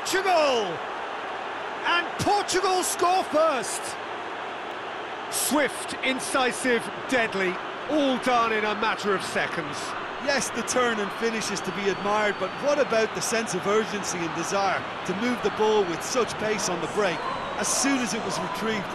Portugal! And Portugal score first. Swift, incisive, deadly, all done in a matter of seconds. Yes, the turn and finish is to be admired, but what about the sense of urgency and desire to move the ball with such pace on the break as soon as it was retrieved?